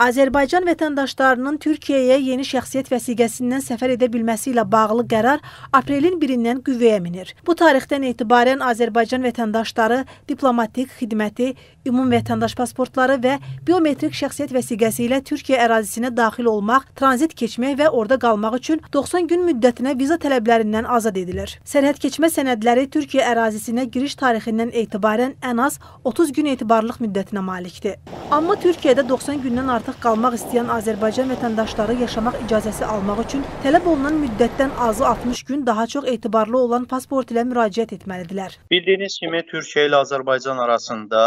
Azərbaycan vətəndaşlarının Türkiyəyə yeni şəxsiyyət vəsiqəsindən səfər edə bilməsi ilə bağlı qərar aprelin 1-dən qüvvəyə minir. Bu tarixdən etibarən Azərbaycan vətəndaşları diplomatik xidməti, ümum vətəndaş pasportları və biometrik şəxsiyyət vəsiqəsi ilə Türkiyə ərazisinə daxil olmaq, tranzit keçmək və orada qalmaq üçün 90 gün müddətinə viza tələblərindən azad edilir. Sərhəd keçmə sənədləri Türkiyə ərazisinə giriş tarixindən etibarən ən az 30 gün etibarlıq müddətinə malikdir. Amma Türkiyədə 90 gündən artıq qalmaq istəyən Azərbaycan vətəndaşları yaşamaq icazəsi almaq üçün tələb olunan müddətdən azı 60 gün daha çox etibarlı olan pasport ilə müraciət etməlidirlər. Bildiyiniz kimi Türkiyə ilə Azərbaycan arasında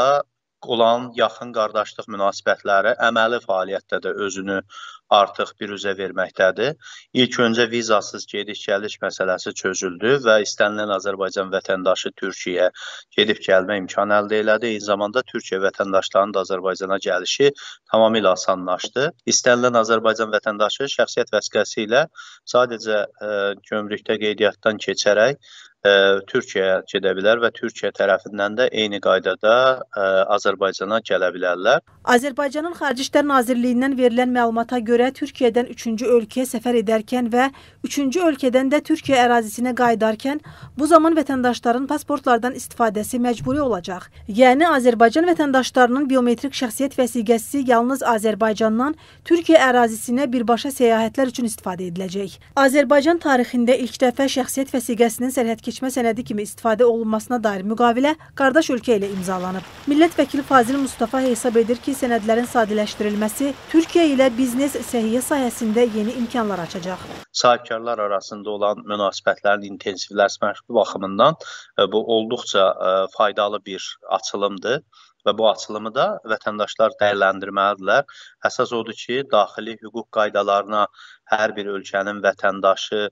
olan yaxın qardaşlıq münasibətləri əməli fəaliyyətdə də özünü artıq biruzə verməkdədir. İlk öncə vizasız gediş-gəliş məsələsi çözüldü və istənilən Azərbaycan vətəndaşı Türkiyəyə gedib gəlmə imkanı əldə elədi. Eyni zamanda Türkiyə vətəndaşlarının da Azərbaycana gəlişi tamamilə asanlaşdı. İstənilən Azərbaycan vətəndaşı şəxsiyyət vəsiqəsi ilə sadəcə ə, e, gömrükdə qeydiyyatdan keçərək Türkiyəyə gedə bilər və Türkiyə tərəfindən də eyni qaydada ə, Azərbaycana gələ bilərlər. Azərbaycanın Xarici İşlər Nazirliyindən verilən məlumata görə Türkiyədən 3-cü ölkəyə səfər edərkən və 3-cü ölkədən də Türkiyə ərazisinə qayıdarkən bu zaman vətəndaşların pasportlardan istifadəsi məcburi olacaq. Yəni Azərbaycan vətəndaşlarının biometrik şəxsiyyət vəsiqəsi yalnız Azərbaycandan Türkiyə ərazisinə birbaşa səyahətlər üçün istifadə ediləcək. Azərbaycan tarixində ilk dəfə şəxsiyyət vəsiqəsinin sərhəd keçmə sənədi kimi istifadə olunmasına dair müqavilə qardaş ölkə ilə imzalanıb. Millət vəkili Fazil Mustafa hesab edir ki, sənədlərin sadələşdirilməsi Türkiyə ilə biznes səhiyyə sahəsində yeni imkanlar açacaq. Sahibkarlar arasında olan münasibətlərin intensivləşməsi baxımından e, bu olduqca e, faydalı bir açılımdır və bu açılımı da vətəndaşlar dəyərləndirməlidirlər. Əsas odur ki, daxili hüquq qaydalarına hər bir ölkənin vətəndaşı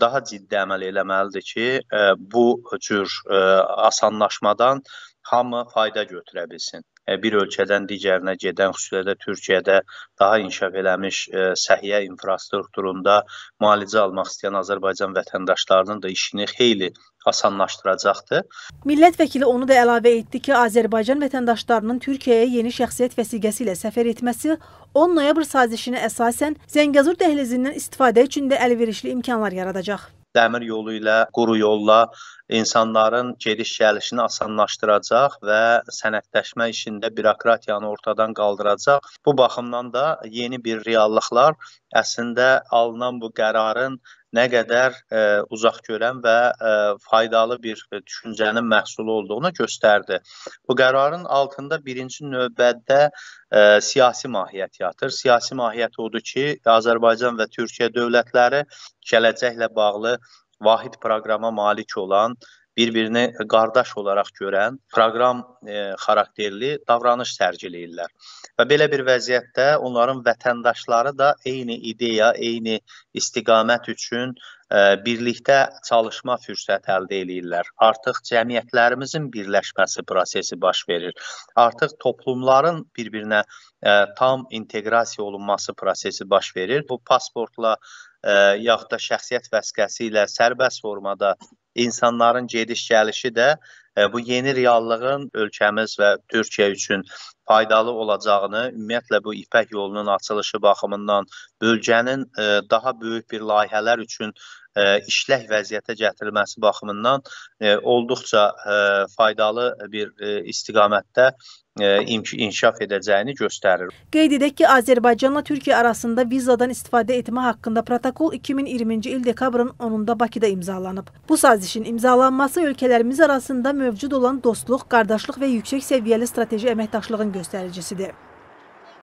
daha ciddi əməl eləməlidir ki, e, bu cür e, asanlaşmadan hamı fayda götürə bilsin. E, bir ölkədən digərinə gedən, xüsusilə də Türkiyədə daha inkişaf eləmiş səhiyyə infrastrukturunda müalicə almaq istəyən Azərbaycan vətəndaşlarının da işini xeyli asanlaşdıracaqdır. Millət vəkili onu da əlavə etdi ki, Azərbaycan vətəndaşlarının Türkiyəyə yeni şəxsiyyət vəsiqəsi ilə səfər etməsi 10 noyabr sazişinə əsasən Zəngəzur dəhlizindən istifadə üçün də əlverişli imkanlar yaradacaq dəmir yolu ilə, quru yolla insanların gediş-gəlişini asanlaşdıracaq və sənədləşmə işində bürokratiyanı ortadan qaldıracaq. Bu baxımdan da yeni bir reallıqlar əslində alınan bu qərarın nə qədər ə, uzaq görən və ə, faydalı bir düşüncənin məhsulu olduğunu göstərdi. Bu qərarın altında birinci növbədə ə, siyasi mahiyyət yatır. Siyasi mahiyyət odur ki, Azərbaycan və Türkiyə dövlətləri gələcəklə bağlı vahid proqrama malik olan bir-birini qardaş olaraq görən proqram e, xarakterli davranış sərgiləyirlər. Və belə bir vəziyyətdə onların vətəndaşları da eyni ideya, eyni istiqamət üçün e, birlikdə çalışma fürsəti əldə eləyirlər. Artıq cəmiyyətlərimizin birləşməsi prosesi baş verir. Artıq toplumların bir-birinə e, tam inteqrasiya olunması prosesi baş verir. Bu pasportla ə, e, yaxud da şəxsiyyət vəsiqəsi ilə sərbəst formada insanların gediş-gəlişi də e, bu yeni reallığın ölkəmiz və Türkiyə üçün faydalı olacağını, ümumiyyətlə bu İpək yolunun açılışı baxımından bölgənin e, daha böyük bir layihələr üçün e, işlək vəziyyətə gətirilməsi baxımından olduqca faydalı bir istiqamətdə inkişaf edəcəyini göstərir. Qeyd edək ki, Azərbaycanla Türkiyə arasında vizadan istifadə etmə haqqında protokol 2020-ci il dekabrın 10-da Bakıda imzalanıb. Bu sazişin imzalanması ölkələrimiz arasında mövcud olan dostluq, qardaşlıq və yüksək səviyyəli strateji əməkdaşlığın göstəricisidir.